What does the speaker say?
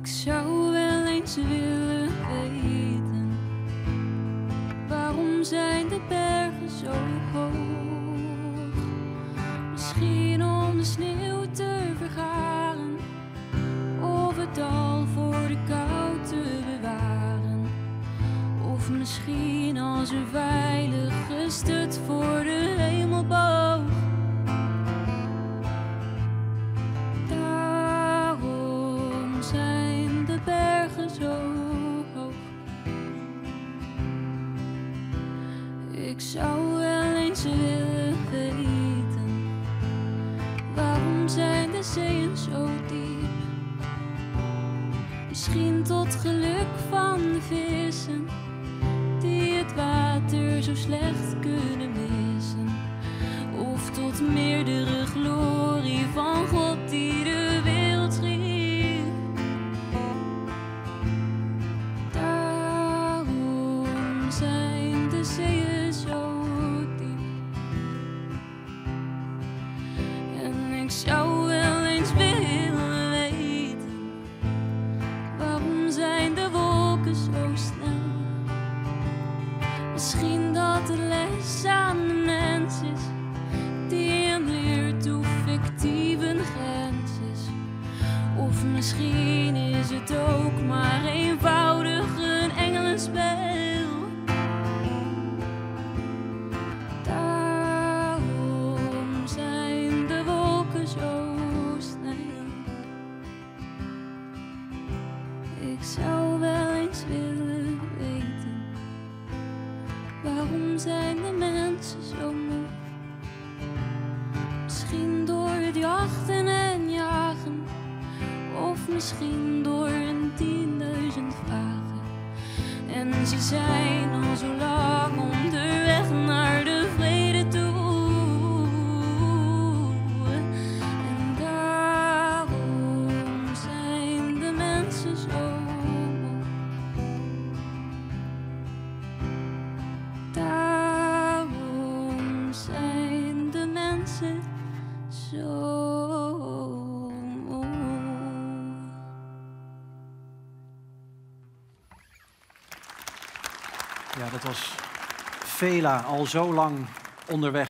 Ik zou wel eens willen weten waarom zijn de bergen zo hoog? Misschien om de sneeuw te vergaren of het dal voor de kou te bewaren. Of misschien als een veilige stut voor de hemelboog. Ik zou wel eens willen weten waarom zijn de zeeën zo diep? Misschien tot geluk van de vissen die het water zo slecht ik zou wel eens willen weten waarom zijn de wolken zo snel. Misschien dat de les aan de mens is die hem leert hoe fictief een grens is. Of misschien Ik zou wel eens willen weten waarom zijn de mensen zo moe? Misschien door het jachten en jagen, of misschien door een tienduizend vragen. En ze zijn al zo lang zijn de mensen zo. Ja, dat was Vela al zo lang onderweg.